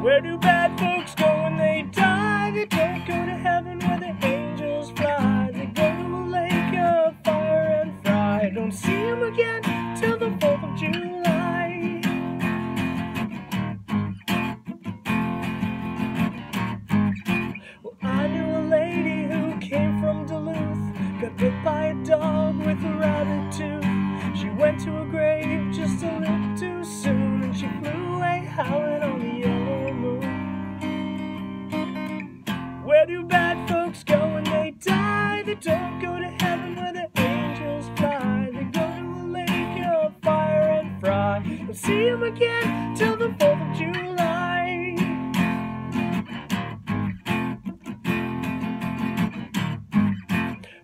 Where do bad folks go when they die? They don't go to heaven where the angels fly. They go to a lake of fire and fry. Don't see them again till the 4th of July. Well, I knew a lady who came from Duluth, got bit by a dog Where do bad folks go when they die? They don't go to heaven where the angels fly. They go to a lake of fire and fry. Don't see them again till the 4th of July.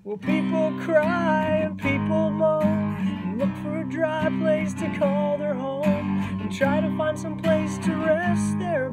Well, people cry and people moan and look for a dry place to call their home and try to find some place to rest their